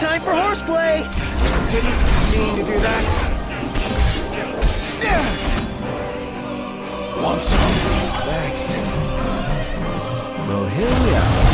time for horseplay! Didn't mean to do that. Want some? Thanks. Well, here we are.